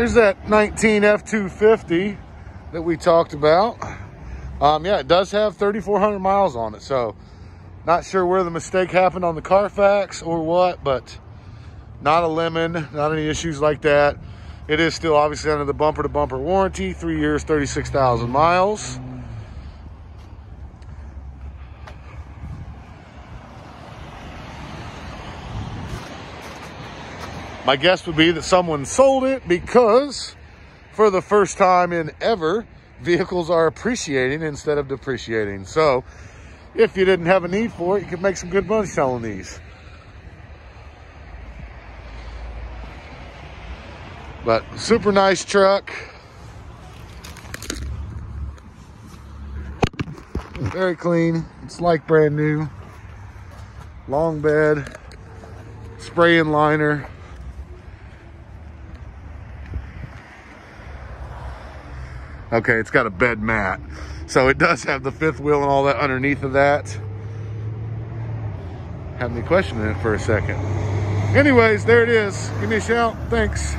Here's that 19 F250 that we talked about. Um, yeah, it does have 3,400 miles on it. So not sure where the mistake happened on the Carfax or what, but not a lemon, not any issues like that. It is still obviously under the bumper to bumper warranty, three years, 36,000 miles. My guess would be that someone sold it because for the first time in ever, vehicles are appreciating instead of depreciating. So if you didn't have a need for it, you could make some good money selling these. But super nice truck. Very clean. It's like brand new. Long bed. Spray and liner. Okay, it's got a bed mat. So it does have the fifth wheel and all that underneath of that. Had me questioning it for a second. Anyways, there it is. Give me a shout. Thanks.